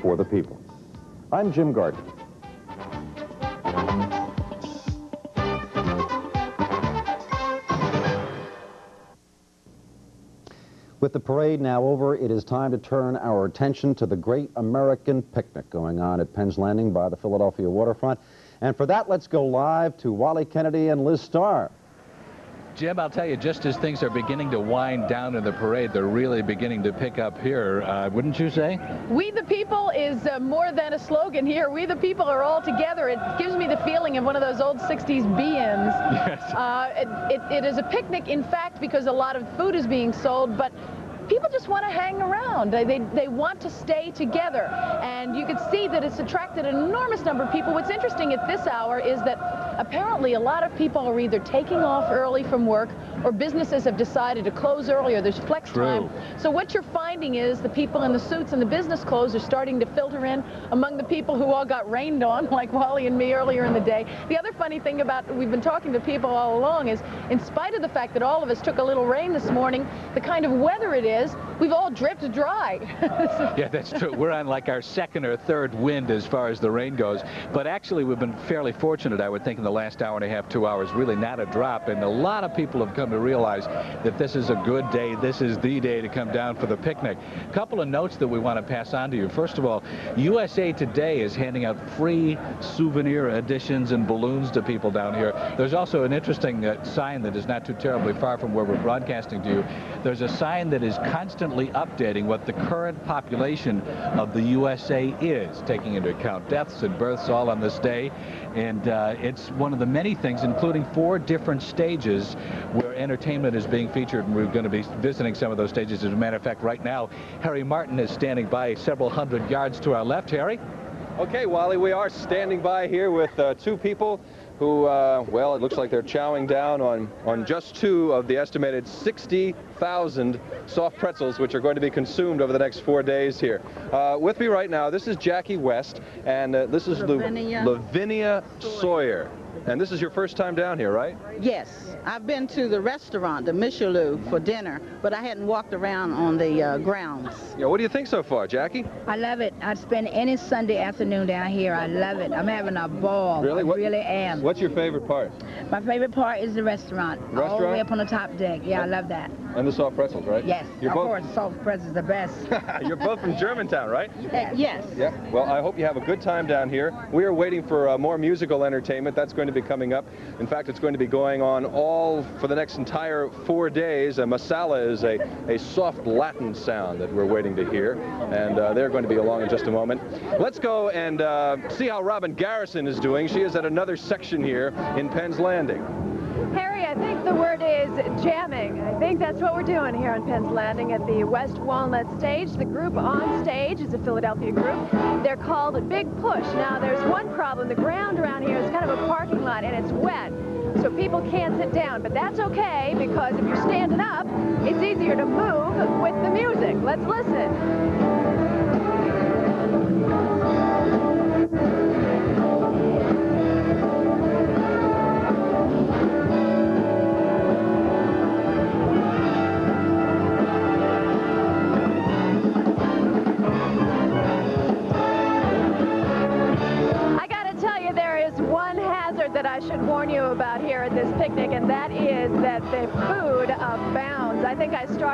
for the people. I'm Jim Gardner. With the parade now over, it is time to turn our attention to the Great American Picnic going on at Penn's Landing by the Philadelphia waterfront. And for that, let's go live to Wally Kennedy and Liz Starr. Jim, I'll tell you, just as things are beginning to wind down in the parade, they're really beginning to pick up here, uh, wouldn't you say? We the people is uh, more than a slogan here. We the people are all together. It gives me the feeling of one of those old 60s be-ins. Yes. Uh, it, it, it is a picnic, in fact, because a lot of food is being sold, but people just want to hang around. They, they, they, want to stay together. And you can see that it's attracted an enormous number of people. What's interesting at this hour is that apparently a lot of people are either taking off early from work or businesses have decided to close earlier. There's flex True. time. So what you're finding is the people in the suits and the business clothes are starting to filter in among the people who all got rained on, like Wally and me earlier in the day. The other funny thing about we've been talking to people all along is in spite of the fact that all of us took a little rain this morning, the kind of weather it is, we've all dripped dry. yeah, that's true. We're on like our second or third wind as far as the rain goes. But actually, we've been fairly fortunate, I would think, in the last hour and a half, two hours, really not a drop. And a lot of people have come to realize that this is a good day. This is the day to come down for the picnic. A couple of notes that we want to pass on to you. First of all, USA Today is handing out free souvenir editions and balloons to people down here. There's also an interesting uh, sign that is not too terribly far from where we're broadcasting to you. There's a sign that is constantly updating what the current population of the USA is, taking into account deaths and births all on this day. And uh, it's one of the many things, including four different stages where entertainment is being featured, and we're going to be visiting some of those stages. As a matter of fact, right now, Harry Martin is standing by several hundred yards to our left. Harry? Okay, Wally, we are standing by here with uh, two people who, uh, well, it looks like they're chowing down on, on just two of the estimated 60,000 soft pretzels which are going to be consumed over the next four days here. Uh, with me right now, this is Jackie West, and uh, this is Lavinia. Lavinia Sawyer. And this is your first time down here, right? Yes, I've been to the restaurant, the Moshulu, for dinner, but I hadn't walked around on the uh, grounds. Yeah, what do you think so far, Jackie? I love it. I'd spend any Sunday afternoon down here. I love it. I'm having a ball. Really? I What- really am. What's your favorite part? My favorite part is the restaurant. restaurant? All the Restaurant? way up on the top deck. Yeah, I love that. And the soft pretzels, right? Yes. You're of both, course, soft pretzels the best. You're both from Germantown, right? Uh, yes. Yep. Well, I hope you have a good time down here. We are waiting for uh, more musical entertainment. That's going to be coming up. In fact, it's going to be going on all for the next entire four days. Uh, Masala is a, a soft Latin sound that we're waiting to hear, and uh, they're going to be along in just a moment. Let's go and uh, see how Robin Garrison is doing. She is at another section here in Penn's Landing. I think the word is jamming. I think that's what we're doing here on Penn's Landing at the West Walnut stage. The group on stage is a Philadelphia group. They're called Big Push. Now, there's one problem. The ground around here is kind of a parking lot, and it's wet. So people can't sit down, but that's okay because if you're standing up, it's easier to move with the music. Let's listen.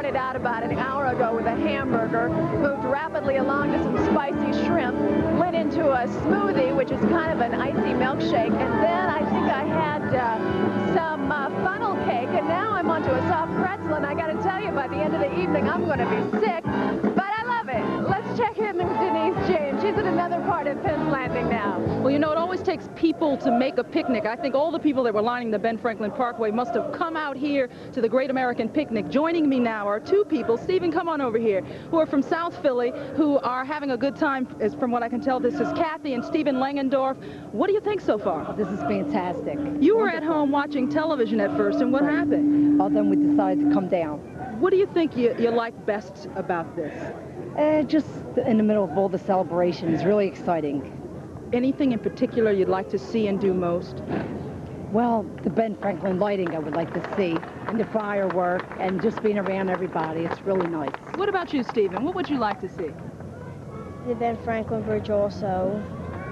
Started out about an hour ago with a hamburger, moved rapidly along to some spicy shrimp, went into a smoothie, which is kind of an icy milkshake, and then I think I had uh, some uh, funnel cake, and now I'm onto a soft pretzel, and I gotta tell you, by the end of the evening, I'm gonna be sick, part Penn's Landing now. Well, you know, it always takes people to make a picnic. I think all the people that were lining the Ben Franklin Parkway must have come out here to the Great American Picnic. Joining me now are two people, Stephen, come on over here, who are from South Philly, who are having a good time, as from what I can tell. This is Kathy and Stephen Langendorf. What do you think so far? This is fantastic. You were at home watching television at first, and what happened? Well, then we decided to come down. What do you think you, you like best about this? Uh, just in the middle of all the celebrations, really exciting. Anything in particular you'd like to see and do most? Well, the Ben Franklin lighting I would like to see, and the firework, and just being around everybody. It's really nice. What about you, Stephen? What would you like to see? the Ben Franklin Bridge also.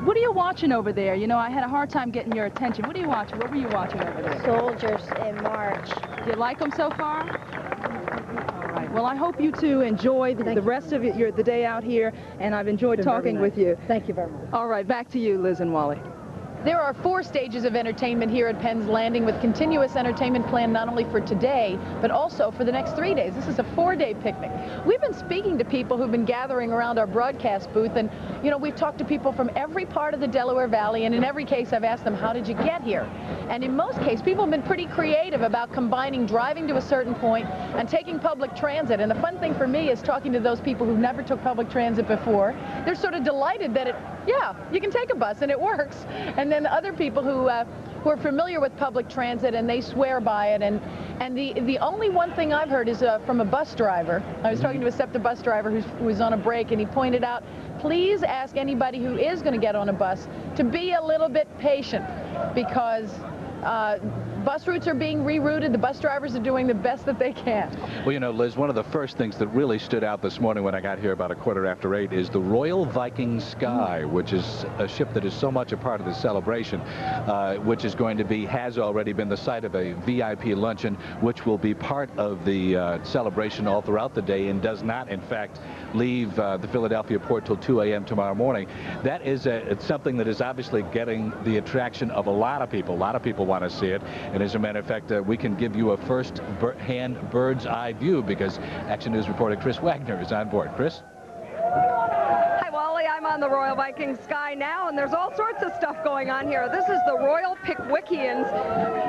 What are you watching over there? You know, I had a hard time getting your attention. What are you watching? What were you watching over there? Soldiers in March. Do you like them so far? Right. Well, I hope you two enjoy the, the rest of your, the day out here, and I've enjoyed talking nice. with you. Thank you very much. All right, back to you, Liz and Wally. There are four stages of entertainment here at Penn's Landing with continuous entertainment planned not only for today, but also for the next three days. This is a four-day picnic. We've been speaking to people who've been gathering around our broadcast booth, and, you know, we've talked to people from every part of the Delaware Valley, and in every case, I've asked them, how did you get here? And in most cases, people have been pretty creative about combining driving to a certain point and taking public transit. And the fun thing for me is talking to those people who never took public transit before. They're sort of delighted that it, yeah, you can take a bus and it works. And then other people who uh, who are familiar with public transit and they swear by it. And and the the only one thing I've heard is uh, from a bus driver. I was talking to a SEPTA bus driver who's, who was on a break, and he pointed out, please ask anybody who is going to get on a bus to be a little bit patient because. Uh, bus routes are being rerouted. The bus drivers are doing the best that they can. Well, you know, Liz, one of the first things that really stood out this morning when I got here about a quarter after eight is the Royal Viking Sky, which is a ship that is so much a part of the celebration, uh, which is going to be, has already been the site of a VIP luncheon, which will be part of the uh, celebration all throughout the day and does not, in fact, leave uh, the Philadelphia port till 2 a.m. tomorrow morning. That is a, something that is obviously getting the attraction of a lot of people. A lot of people want to see it. And as a matter of fact, uh, we can give you a first-hand bird's eye view because Action News reporter Chris Wagner is on board. Chris? Hi, Wally. I'm on the Royal Viking Sky now, and there's all sorts of stuff going on here. This is the Royal Pickwickians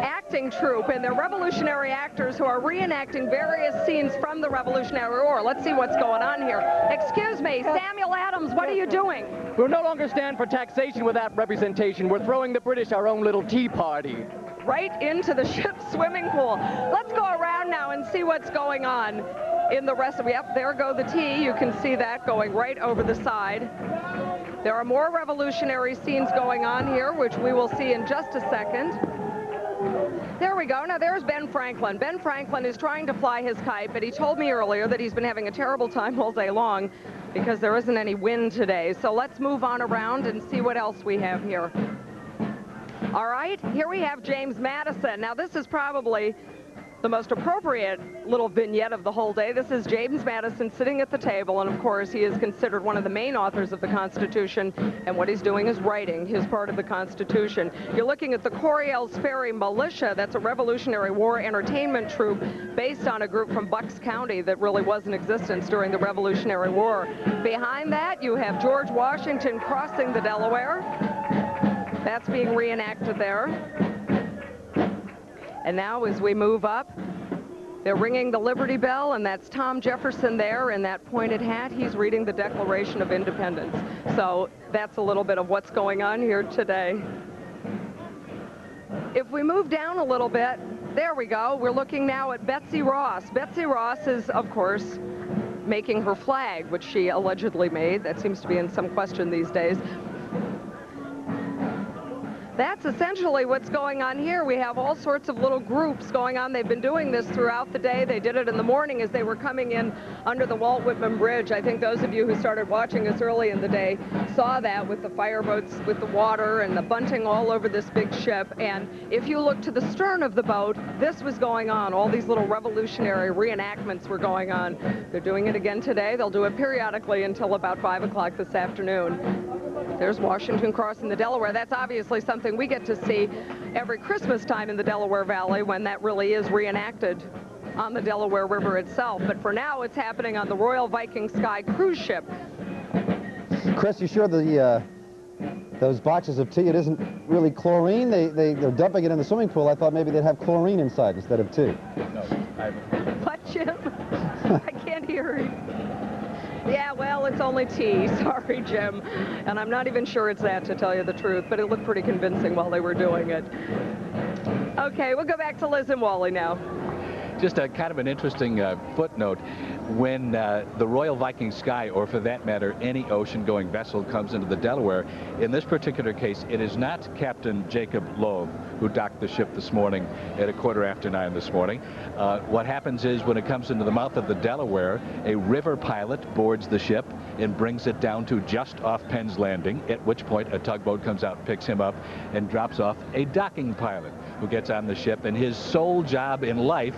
acting troupe, and they're revolutionary actors who are reenacting various scenes from the Revolutionary War. Let's see what's going on here. Excuse me, Samuel Adams, what are you doing? We'll no longer stand for taxation without representation. We're throwing the British our own little tea party. Right into the ship's swimming pool. Let's go around now and see what's going on in the rest of Yep, there go the tea. You can see that going right over the side. There are more revolutionary scenes going on here, which we will see in just a second. There we go. Now there's Ben Franklin. Ben Franklin is trying to fly his kite, but he told me earlier that he's been having a terrible time all day long because there isn't any wind today. So let's move on around and see what else we have here. All right, here we have James Madison. Now this is probably the most appropriate little vignette of the whole day. This is James Madison sitting at the table, and of course he is considered one of the main authors of the Constitution, and what he's doing is writing his part of the Constitution. You're looking at the Coryell's Ferry Militia. That's a Revolutionary War entertainment troupe based on a group from Bucks County that really was in existence during the Revolutionary War. Behind that, you have George Washington crossing the Delaware. That's being reenacted there. And now as we move up, they're ringing the Liberty Bell, and that's Tom Jefferson there in that pointed hat. He's reading the Declaration of Independence. So that's a little bit of what's going on here today. If we move down a little bit, there we go. We're looking now at Betsy Ross. Betsy Ross is, of course, making her flag, which she allegedly made. That seems to be in some question these days. That's essentially what's going on here. We have all sorts of little groups going on. They've been doing this throughout the day. They did it in the morning as they were coming in under the Walt Whitman Bridge. I think those of you who started watching us early in the day saw that with the fireboats, with the water and the bunting all over this big ship. And if you look to the stern of the boat, this was going on. All these little revolutionary reenactments were going on. They're doing it again today. They'll do it periodically until about 5 o'clock this afternoon. There's Washington crossing the Delaware. That's obviously something we get to see every Christmas time in the Delaware Valley when that really is reenacted on the Delaware River itself. But for now, it's happening on the Royal Viking Sky cruise ship. Chris, you sure the uh, those boxes of tea, it isn't really chlorine? They, they, they're dumping it in the swimming pool. I thought maybe they'd have chlorine inside instead of tea. No, I. What, Jim? I can't hear you. Yeah, well, it's only tea. Sorry, Jim. And I'm not even sure it's that, to tell you the truth, but it looked pretty convincing while they were doing it. Okay, we'll go back to Liz and Wally now. Just a kind of an interesting uh, footnote. When uh, the Royal Viking Sky, or for that matter, any ocean-going vessel comes into the Delaware, in this particular case, it is not Captain Jacob Loeb who docked the ship this morning at a quarter after nine this morning. Uh, what happens is when it comes into the mouth of the Delaware, a river pilot boards the ship and brings it down to just off Penn's Landing, at which point a tugboat comes out, picks him up, and drops off a docking pilot who gets on the ship, and his sole job in life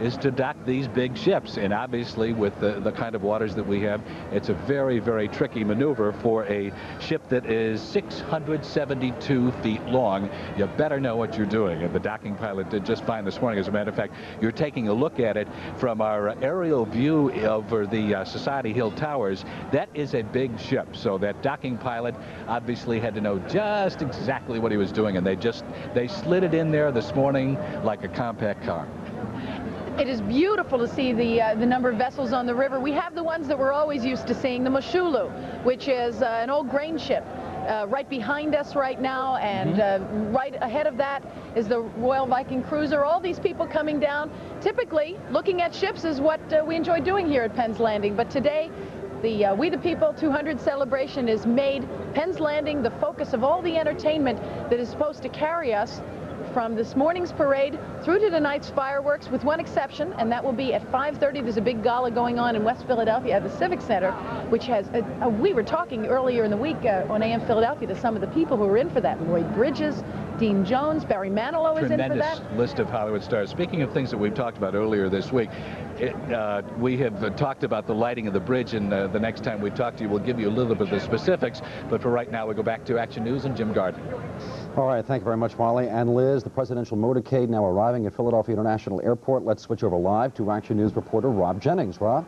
is to dock these big ships. And obviously, with the, the kind of waters that we have, it's a very, very tricky maneuver for a ship that is 672 feet long. You better know what you're doing. And the docking pilot did just fine this morning. As a matter of fact, you're taking a look at it from our aerial view over the uh, Society Hill Towers. That is a big ship. So that docking pilot obviously had to know just exactly what he was doing. And they just, they slid it in there this morning like a compact car. It is beautiful to see the uh, the number of vessels on the river. We have the ones that we're always used to seeing, the Moshulu, which is uh, an old grain ship. Uh, right behind us right now, and mm-hmm. uh, right ahead of that is the Royal Viking Cruiser. All these people coming down. Typically, looking at ships is what uh, we enjoy doing here at Penn's Landing, but today, the uh, We the People 200 celebration is made Penn's Landing the focus of all the entertainment that is supposed to carry us from this morning's parade through to tonight's fireworks, with one exception, and that will be at 5.30. There's a big gala going on in West Philadelphia at the Civic Center, which has, a, a, we were talking earlier in the week uh, on AM Philadelphia to some of the people who were in for that. Lloyd Bridges, Dean Jones, Barry Manilow is Tremendous in for that. list of Hollywood stars. Speaking of things that we've talked about earlier this week, it, uh, we have uh, talked about the lighting of the bridge, and uh, the next time we talk to you, we'll give you a little bit of the specifics. But for right now, we go back to Action News and Jim Gardner. All right, thank you very much, Molly And Liz, the presidential motorcade now arriving at Philadelphia International Airport. Let's switch over live to Action News reporter Rob Jennings. Rob?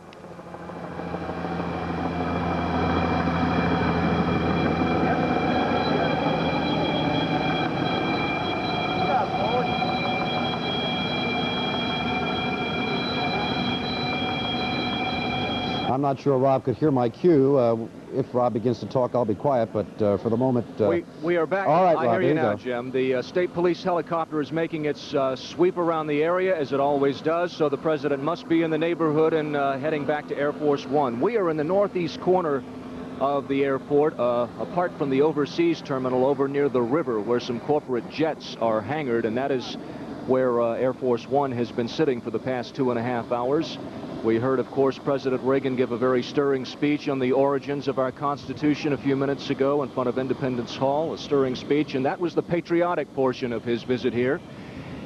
I'm not sure Rob could hear my cue. Uh, if Rob begins to talk, I'll be quiet, but uh, for the moment... Uh... We, we are back. All right, I Rob, hear you, now, go. Jim. The uh, state police helicopter is making its uh, sweep around the area, as it always does, so the president must be in the neighborhood and uh, heading back to Air Force One. We are in the northeast corner of the airport, uh, apart from the overseas terminal over near the river, where some corporate jets are hangared, and that is where Air Force One has been sitting for the past two and a half hours. We heard, of course, President Reagan give a very stirring speech on the origins of our Constitution a few minutes ago in front of Independence Hall, a stirring speech, and that was the patriotic portion of his visit here.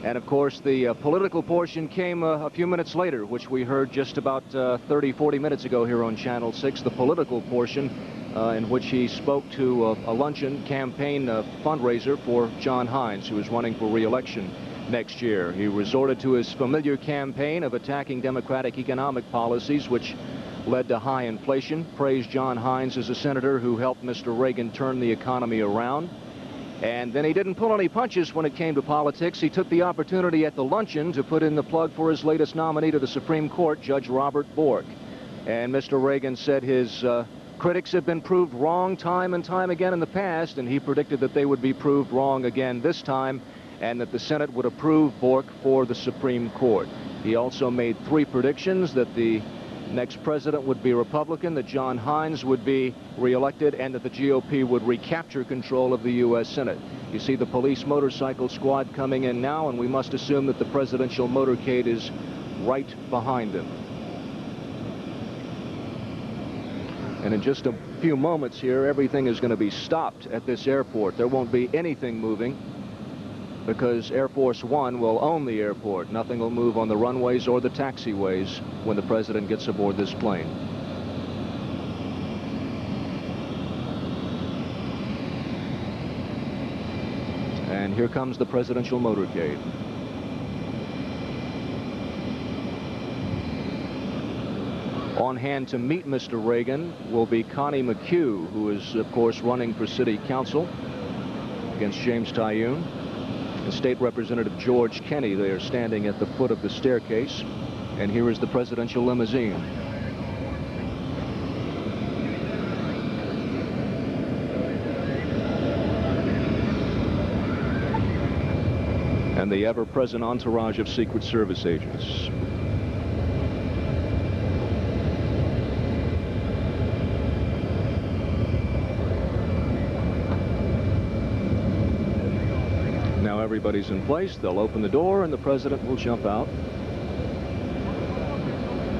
And of course, the uh, political portion came uh, a few minutes later, which we heard just about uh, 30, 40 minutes ago here on Channel 6, the political portion uh, in which he spoke to a, a luncheon campaign uh, fundraiser for John Heinz, who is running for re-election next year. He resorted to his familiar campaign of attacking Democratic economic policies, which led to high inflation, praised John Heinz as a senator who helped Mr. Reagan turn the economy around. And then he didn't pull any punches when it came to politics. He took the opportunity at the luncheon to put in the plug for his latest nominee to the Supreme Court, Judge Robert Bork. And Mr. Reagan said his uh, critics have been proved wrong time and time again in the past, and he predicted that they would be proved wrong again this time and that the Senate would approve Bork for the Supreme Court. He also made three predictions that the next president would be Republican, that John Heinz would be reelected, and that the GOP would recapture control of the U.S. Senate. You see the police motorcycle squad coming in now, and we must assume that the presidential motorcade is right behind them. And in just a few moments here, everything is going to be stopped at this airport. There won't be anything moving because Air Force One will own the airport. Nothing will move on the runways or the taxiways when the president gets aboard this plane. And here comes the presidential motorcade. On hand to meet Mr. Reagan will be Connie McHugh, who is, of course, running for city council against James Tayoun State Representative George Kenney are standing at the foot of the staircase. And here is the presidential limousine. And the ever-present entourage of Secret Service agents. Everybody's in place, they'll open the door and the president will jump out.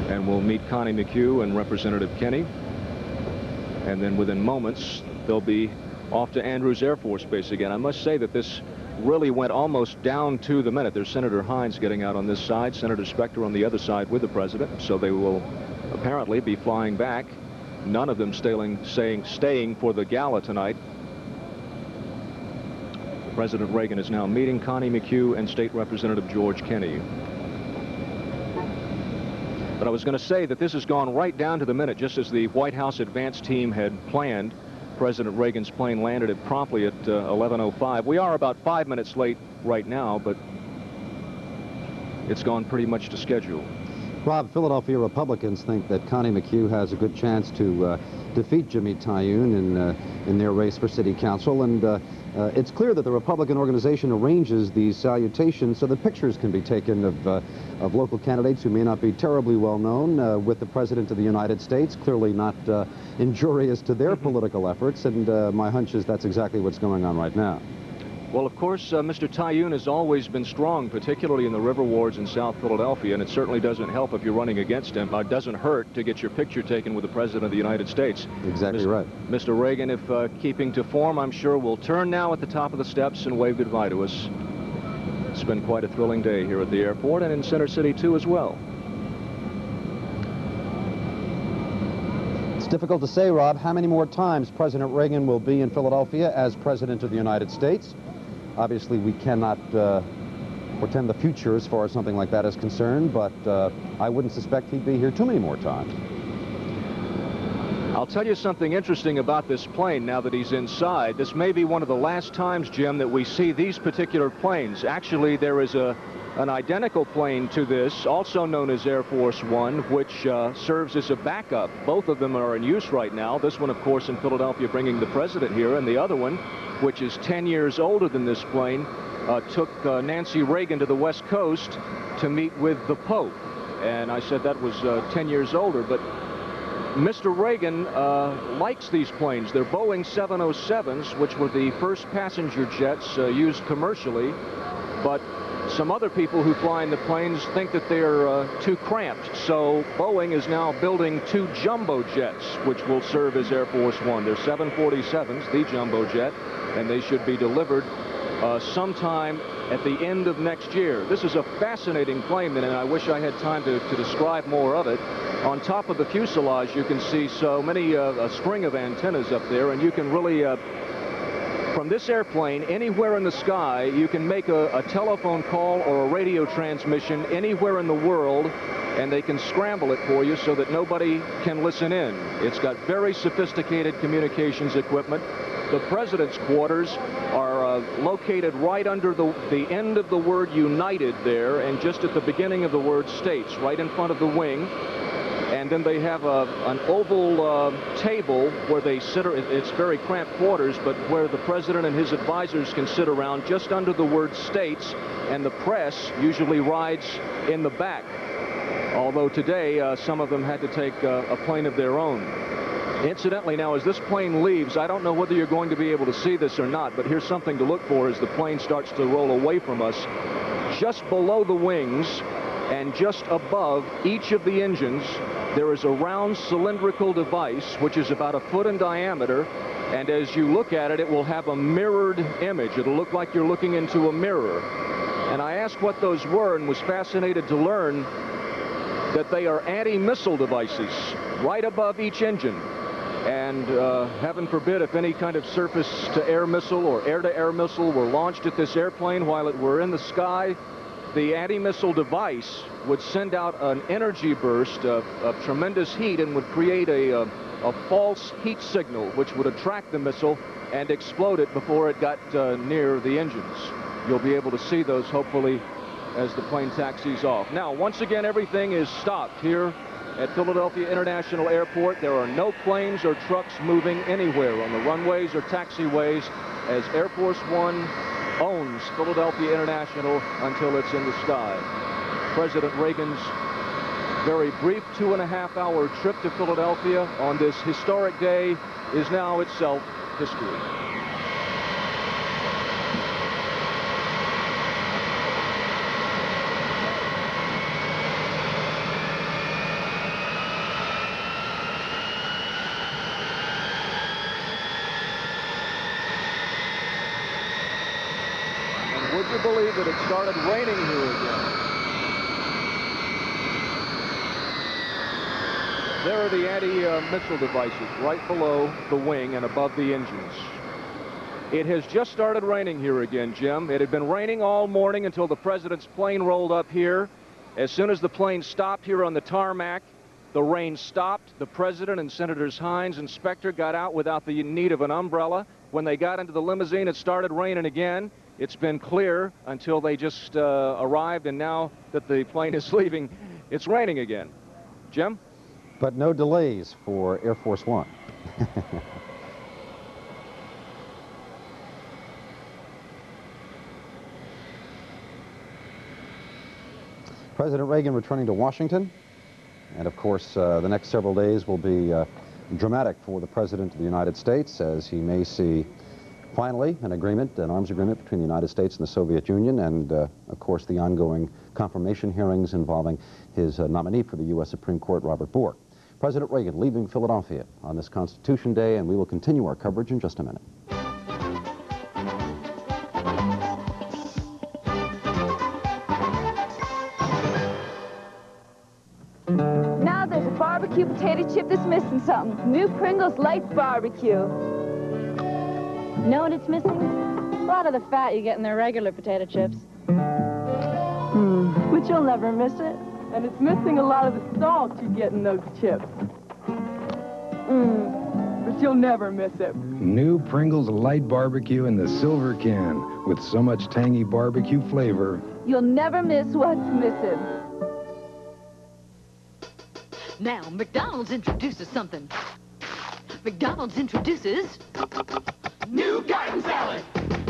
And we'll meet Connie McHugh and Representative Kenney. And then within moments, they'll be off to Andrews Air Force Base again. I must say that this really went almost down to the minute. There's Senator Heinz getting out on this side, Senator Specter on the other side with the president. So they will apparently be flying back. None of them staying, staying, staying for the gala tonight. President Reagan is now meeting Connie McHugh and State Representative George Kenney. But I was going to say that this has gone right down to the minute, just as the White House advance team had planned. President Reagan's plane landed it promptly at uh, 11.05. We are about five minutes late right now, but it's gone pretty much to schedule. Rob, Philadelphia Republicans think that Connie McHugh has a good chance to uh, defeat Jimmy Tayoun in, uh, in their race for city council, and uh, uh, it's clear that the Republican organization arranges these salutations so the pictures can be taken of, uh, of local candidates who may not be terribly well known uh, with the President of the United States, clearly not uh, injurious to their mm-hmm. political efforts, and uh, my hunch is that's exactly what's going on right now. Well, of course, uh, Mr. Tayoun has always been strong, particularly in the river wards in South Philadelphia, and it certainly doesn't help if you're running against him. It doesn't hurt to get your picture taken with the President of the United States. Exactly Mr. right. Mr. Reagan, if uh, keeping to form, I'm sure will turn now at the top of the steps and wave goodbye to us. It's been quite a thrilling day here at the airport and in Center City, too, as well. It's difficult to say, Rob, how many more times President Reagan will be in Philadelphia as President of the United States. Obviously, we cannot uh, portend the future as far as something like that is concerned, but uh, I wouldn't suspect he'd be here too many more times. I'll tell you something interesting about this plane now that he's inside. This may be one of the last times, Jim, that we see these particular planes. Actually, there is a an identical plane to this, also known as Air Force One, which uh, serves as a backup. Both of them are in use right now. This one, of course, in Philadelphia, bringing the president here, and the other one, which is 10 years older than this plane, uh, took uh, Nancy Reagan to the West Coast to meet with the Pope. And I said that was uh, 10 years older, but Mr. Reagan uh, likes these planes. They're Boeing 707s, which were the first passenger jets uh, used commercially, but some other people who fly in the planes think that they're uh, too cramped. So Boeing is now building two jumbo jets, which will serve as Air Force One. They're 747s, the jumbo jet, and they should be delivered uh, sometime at the end of next year. This is a fascinating plane, and I wish I had time to, to describe more of it. On top of the fuselage, you can see so many, uh, a string of antennas up there, and you can really uh, from this airplane, anywhere in the sky, you can make a, a, telephone call or a radio transmission anywhere in the world, and they can scramble it for you so that nobody can listen in. It's got very sophisticated communications equipment. The president's quarters are uh, located right under the, the end of the word united there and just at the beginning of the word states, right in front of the wing and then they have a, an oval uh, table where they sit. It's very cramped quarters, but where the president and his advisors can sit around just under the word states, and the press usually rides in the back. Although today, uh, some of them had to take uh, a plane of their own. Incidentally, now as this plane leaves, I don't know whether you're going to be able to see this or not, but here's something to look for as the plane starts to roll away from us. Just below the wings, and just above each of the engines, there is a round cylindrical device which is about a foot in diameter. And as you look at it, it will have a mirrored image. It'll look like you're looking into a mirror. And I asked what those were and was fascinated to learn that they are anti-missile devices right above each engine. And uh, heaven forbid if any kind of surface-to-air missile or air-to-air -air missile were launched at this airplane while it were in the sky, the anti-missile device would send out an energy burst of, of tremendous heat and would create a, a, a, false heat signal which would attract the missile and explode it before it got uh, near the engines. You'll be able to see those hopefully as the plane taxis off. Now, once again, everything is stopped here at Philadelphia International Airport. There are no planes or trucks moving anywhere on the runways or taxiways as Air Force One owns Philadelphia International until it's in the sky. President Reagan's very brief two and a half hour trip to Philadelphia on this historic day is now itself history. Would you believe it started raining here again? There are the anti-missile devices right below the wing and above the engines. It has just started raining here again, Jim. It had been raining all morning until the president's plane rolled up here. As soon as the plane stopped here on the tarmac, the rain stopped. The president and Senators Heinz and Specter got out without the need of an umbrella. When they got into the limousine, it started raining again. It's been clear until they just uh, arrived, and now that the plane is leaving, it's raining again. Jim? But no delays for Air Force One. President Reagan returning to Washington. And of course, uh, the next several days will be uh, dramatic for the President of the United States as he may see finally an agreement, an arms agreement between the United States and the Soviet Union, and uh, of course the ongoing confirmation hearings involving his uh, nominee for the U.S. Supreme Court, Robert Bork. President Reagan leaving Philadelphia on this Constitution Day, and we will continue our coverage in just a minute. Now there's a barbecue potato chip that's missing something. New Pringles Light Barbecue. Know what it's missing? A lot of the fat you get in their regular potato chips. Hmm. But you'll never miss it. And it's missing a lot of the salt you get in those chips. Mmm. But you'll never miss it. New Pringles Light Barbecue in the silver can with so much tangy barbecue flavor. You'll never miss what's missing. Now, McDonald's introduces something. McDonald's introduces... New garden salad!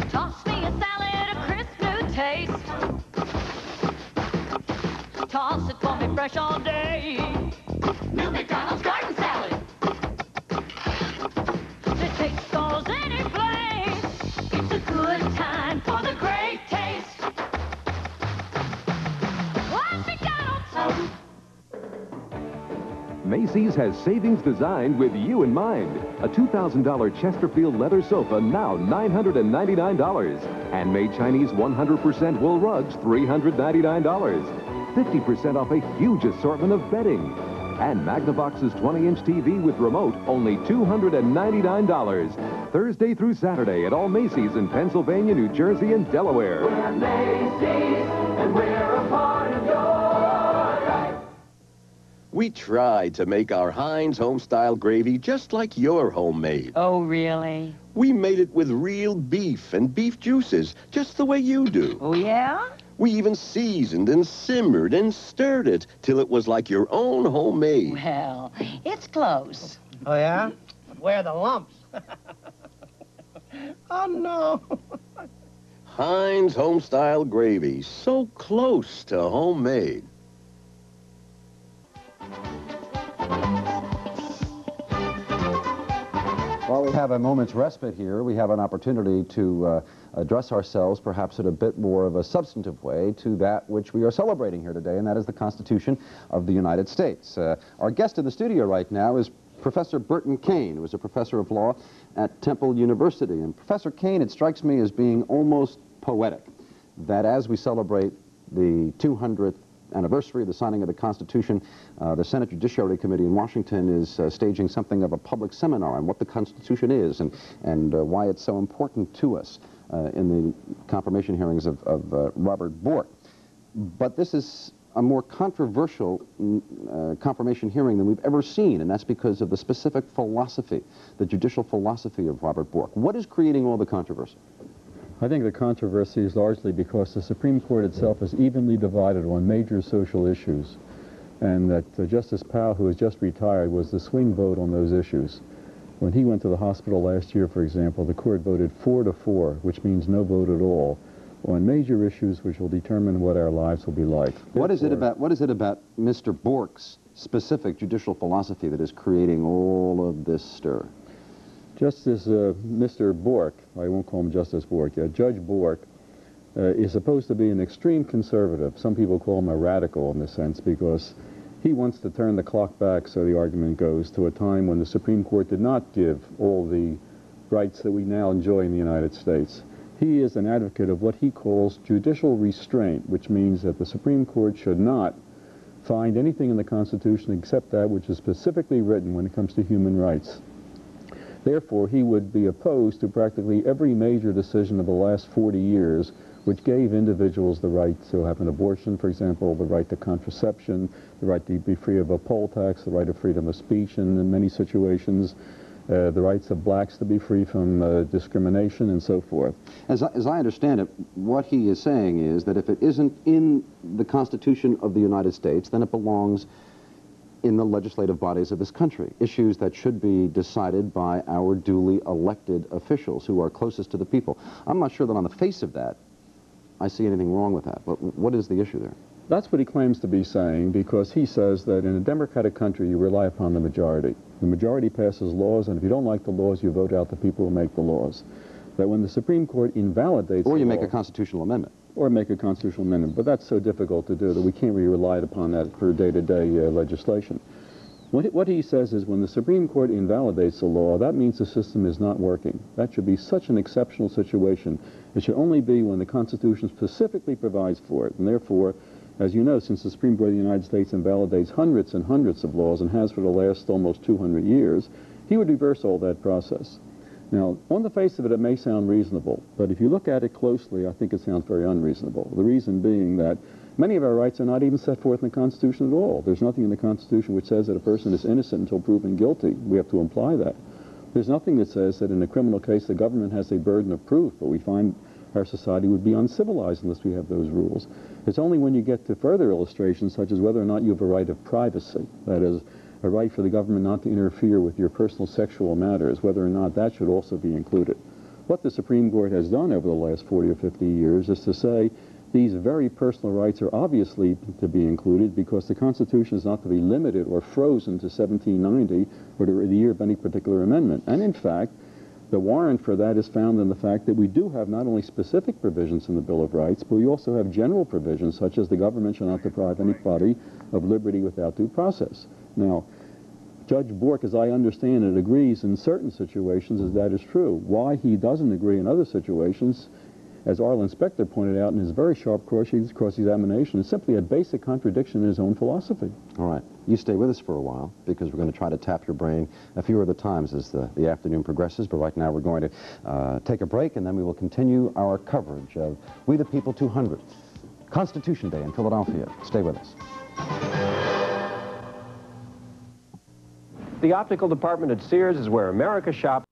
Toss me a salad, a crisp new taste. Toss it for me fresh all day. New McDonald's garden salad. The taste goes any place. It's a good time for the great Macy's has savings designed with you in mind. A $2,000 Chesterfield leather sofa now $999. Handmade Chinese 100% wool rugs $399. 50% off a huge assortment of bedding. And Magnavox's 20-inch TV with remote only $299. Thursday through Saturday at all Macy's in Pennsylvania, New Jersey, and Delaware. We're Macy's, and we're a part We tried to make our Heinz home-style gravy just like your homemade. Oh, really? We made it with real beef and beef juices, just the way you do. Oh, yeah? We even seasoned and simmered and stirred it till it was like your own homemade. Well, it's close. Oh, yeah? Where are the lumps? oh, no. Heinz home-style gravy, so close to homemade. While we have a moment's respite here, we have an opportunity to uh, address ourselves perhaps in a bit more of a substantive way to that which we are celebrating here today, and that is the Constitution of the United States. Uh, our guest in the studio right now is Professor Burton Caine, who is a professor of law at Temple University. And Professor Caine, it strikes me as being almost poetic that as we celebrate the 200th anniversary of the signing of the Constitution, uh, the Senate Judiciary Committee in Washington is uh, staging something of a public seminar on what the Constitution is and, and uh, why it's so important to us uh, in the confirmation hearings of, of uh, Robert Bork. But this is a more controversial uh, confirmation hearing than we've ever seen, and that's because of the specific philosophy, the judicial philosophy of Robert Bork. What is creating all the controversy? I think the controversy is largely because the Supreme Court itself is evenly divided on major social issues, and that uh, Justice Powell, who has just retired, was the swing vote on those issues. When he went to the hospital last year, for example, the court voted four to four, which means no vote at all, on major issues which will determine what our lives will be like. What is it about, what is it about Mr. Bork's specific judicial philosophy that is creating all of this stir? Justice uh, Mr. Bork, I won't call him Justice Bork, uh, Judge Bork, uh, is supposed to be an extreme conservative. Some people call him a radical in this sense because he wants to turn the clock back, so the argument goes, to a time when the Supreme Court did not give all the rights that we now enjoy in the United States. He is an advocate of what he calls judicial restraint, which means that the Supreme Court should not find anything in the Constitution except that which is specifically written when it comes to human rights. Therefore, he would be opposed to practically every major decision of the last 40 years which gave individuals the right to have an abortion, for example, the right to contraception, the right to be free of a poll tax, the right of freedom of speech in, in many situations, uh, the rights of blacks to be free from uh, discrimination and so forth. As I, as I understand it, what he is saying is that if it isn't in the Constitution of the United States, then it belongs in the legislative bodies of this country, issues that should be decided by our duly elected officials who are closest to the people. I'm not sure that on the face of that, I see anything wrong with that. But what is the issue there? That's what he claims to be saying because he says that in a democratic country you rely upon the majority. The majority passes laws, and if you don't like the laws, you vote out the people who make the laws. That when the Supreme Court invalidates Or you make a constitutional amendment. Or make a constitutional amendment, but that's so difficult to do that we can't really rely upon that for day-to-day uh, legislation. What, what he says is when the Supreme Court invalidates a law, that means the system is not working. That should be such an exceptional situation. It should only be when the Constitution specifically provides for it. And therefore, as you know, since the Supreme Court of the United States invalidates hundreds and hundreds of laws and has for the last almost 200 years, he would reverse all that process. Now, on the face of it, it may sound reasonable, but if you look at it closely, I think it sounds very unreasonable. The reason being that many of our rights are not even set forth in the Constitution at all. There's nothing in the Constitution which says that a person is innocent until proven guilty. We have to imply that. There's nothing that says that in a criminal case the government has a burden of proof, but we find our society would be uncivilized unless we have those rules. It's only when you get to further illustrations, such as whether or not you have a right of privacy, that is, a right for the government not to interfere with your personal sexual matters, whether or not that should also be included. What the Supreme Court has done over the last 40 or 50 years is to say these very personal rights are obviously to be included because the Constitution is not to be limited or frozen to 1790 or the year of any particular amendment. And in fact, the warrant for that is found in the fact that we do have not only specific provisions in the Bill of Rights, but we also have general provisions such as the government shall not deprive any anybody of liberty without due process. Now, Judge Bork, as I understand it, agrees in certain situations as that is true. Why he doesn't agree in other situations, as Arlen Specter pointed out in his very sharp cross- cross-examination, is simply a basic contradiction in his own philosophy. All right. You stay with us for a while because we're going to try to tap your brain a few other times as the, the afternoon progresses. But right now we're going to uh, take a break and then we will continue our coverage of We the People 200, Constitution Day in Philadelphia. Stay with us. The optical department at Sears is where America shops.